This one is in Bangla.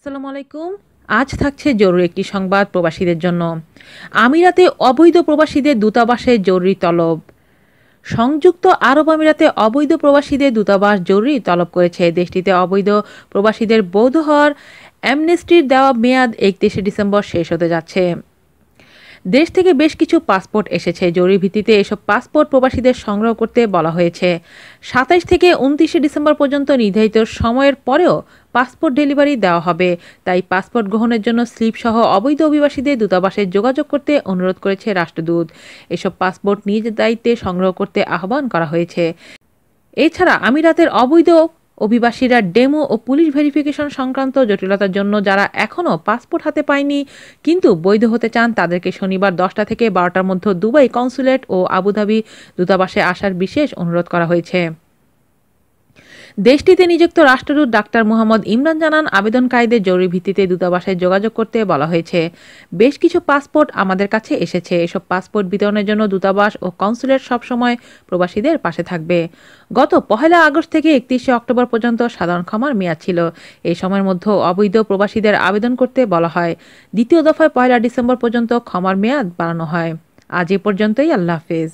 আসসালামু আলাইকুম। আজ থাকছে জরুরি একটি সংবাদ প্রবাসীদের জন্য। আমিরাতে অবৈধ প্রবাসীদের দূতাবাসে জরুরি তলব। সংযুক্ত আরব আমিরাতে অবৈধ প্রবাসীদের দূতাবাস জরুরি তলব করেছে। দেশটিতে অবৈধ প্রবাসীদের বৈধ হওয়ার অ্যামনেস্টির দেওয়া মেয়াদ একত্রিশে ডিসেম্বর শেষ হতে যাচ্ছে। দেশ থেকে বেশ কিছু পাসপোর্ট এসেছে। জরুরি ভিত্তিতে এসব পাসপোর্ট প্রবাসীদের সংগ্রহ করতে বলা হয়েছে। সাতাইশ থেকে উনত্রিশে ডিসেম্বর পর্যন্ত নির্ধারিত সময়ের পরেও পাসপোর্ট ডেলিভারি দেওয়া হবে। তাই পাসপোর্ট গ্রহণের জন্য স্লিপ সহ অবৈধ অভিবাসীদের দূতাবাসে যোগাযোগ করতে অনুরোধ করেছে রাষ্ট্রদূত। এসব পাসপোর্ট নিজ দায়িত্বে সংগ্রহ করতে আহ্বান করা হয়েছে। এছাড়া আমিরাতের অবৈধ অভিবাসীরা ডেমো ও পুলিশ ভেরিফিকেশন সংক্রান্ত জটিলতার জন্য যারা এখনও পাসপোর্ট হাতে পায়নি, কিন্তু বৈধ হতে চান, তাদেরকে শনিবার দশটা থেকে বারোটার মধ্যে দুবাই কনসুলেট ও আবুধাবি দূতাবাসে আসার বিশেষ অনুরোধ করা হয়েছে। দেশটিতে নিযুক্ত রাষ্ট্রদূত ডাক্তার মোহাম্মদ ইমরান জানান, আবেদনকারীদের জরুরি ভিত্তিতে দূতাবাসে যোগাযোগ করতে বলা হয়েছে। বেশ কিছু পাসপোর্ট আমাদের কাছে এসেছে। এসব পাসপোর্ট বিতরণের জন্য দূতাবাস ও কনসুলেট সবসময় প্রবাসীদের পাশে থাকবে। গত পহেলা আগস্ট থেকে একত্রিশে অক্টোবর পর্যন্ত সাধারণ ক্ষমার মেয়াদ ছিল। এই সময়ের মধ্যে অবৈধ প্রবাসীদের আবেদন করতে বলা হয়। দ্বিতীয় দফায় পয়লা ডিসেম্বর পর্যন্ত ক্ষমার মেয়াদ বাড়ানো হয়। আজ এ পর্যন্তই। আল্লাহ হাফেজ।